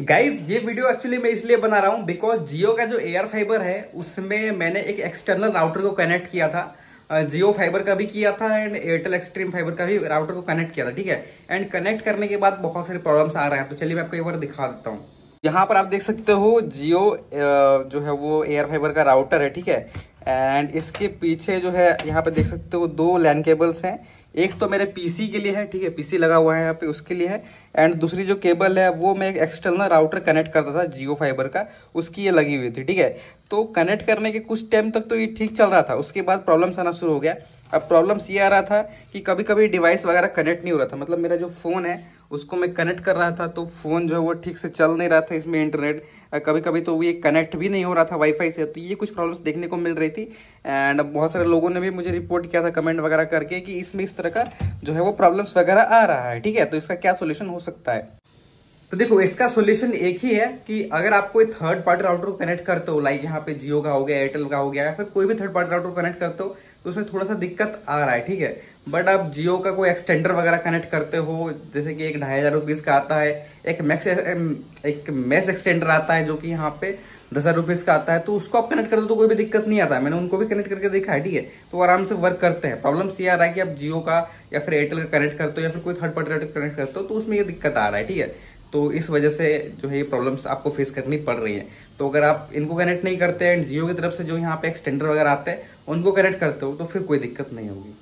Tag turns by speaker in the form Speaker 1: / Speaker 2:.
Speaker 1: Guys ये video actually मैं इसलिए बना रहा हूँ बिकॉज़ जियो का जो एयर फाइबर है, उसमें मैंने एक एक्सटर्नल राउटर को कनेक्ट किया था। जियो फाइबर का भी किया था एंड एयरटेल एक्सट्रीम फाइबर का भी राउटर को कनेक्ट किया था, ठीक है? एंड कनेक्ट करने के बाद बहुत सारे प्रॉब्लम्स आ रहे हैं। तो चलिए मैं आपको एक बार दिखा देता हूँ। यहाँ पर आप देख सकते हो जियो जो है वो एयर फाइबर का राउटर है, ठीक है? एंड इसके पीछे जो है, यहाँ पे देख सकते हो दो लैन केबल्स हैं। एक तो मेरे पीसी के लिए है, ठीक है? पीसी लगा हुआ है यहाँ पे, उसके लिए है। एंड दूसरी जो केबल है, वो मैं एक एक्सटर्नल राउटर कनेक्ट करता था जियो फाइबर का। उसकी ये लगी हुई थी, ठीक है? तो कनेक्ट करने के कुछ टाइम तक तो ये ठीक चल रहा था। उसके बाद प्रॉब्लम्स आना शुरू हो गया। अब प्रॉब्लम्स ये आ रहा था कि कभी कभी डिवाइस वगैरह कनेक्ट नहीं हो रहा था। मतलब मेरा जो फ़ोन है, उसको मैं कनेक्ट कर रहा था तो फ़ोन जो है वो ठीक से चल नहीं रहा था इसमें इंटरनेट कभी कभी तो ये कनेक्ट भी नहीं हो रहा था वाईफाई से। तो ये कुछ प्रॉब्लम्स देखने को मिल रही थी। एंड बहुत सारे लोगों ने भी मुझे रिपोर्ट किया था कमेंट वगैरह करके कि इसमें इस तरह का जो है वो प्रॉब्लम्स वगैरह आ रहा है। ठीक है? तो इसका क्या सोल्यूशन हो सकता है? तो देखो, इसका सोल्यूशन एक ही है कि अगर आप कोई थर्ड पार्टी राउटर को कनेक्ट करते हो लाइक यहाँ पे जियो का हो गया एयरटेल का हो गया, या फिर कोई भी थर्ड पार्टी राउटर को कनेक्ट करते हो तो उसमें थोड़ा सा दिक्कत आ रहा है, ठीक है? बट आप जियो का कोई एक्सटेंडर वगैरह कनेक्ट करते हो, जैसे कि एक ढाई हज़ार रुपीज़ का आता है, एक मैक्स एक मैस एक्सटेंडर आता है, जो कि यहाँ पे दस हज़ार रुपीज़ का आता है तो उसको आप कनेक्ट करते हो तो कोई भी दिक्कत नहीं आता है। मैंने उनको भी कनेक्ट करके देखा है, ठीक है? तो आराम से वर्क करते हैं। प्रॉब्लम ये आ रहा है कि आप जियो का या फिर एयरटेल का कनेक्ट करते हो, या फिर कोई थर्ड पार्टी कनेक्ट करते हो तो उसमें ये दिक्कत आ रहा है, ठीक है? तो इस वजह से जो है ये प्रॉब्लम्स आपको फेस करनी पड़ रही है। तो अगर आप इनको कनेक्ट नहीं करते एंड जियो की तरफ़ से जो यहाँ पे एक्सटेंडर वगैरह आते हैं, उनको कनेक्ट करते हो तो फिर कोई दिक्कत नहीं होगी।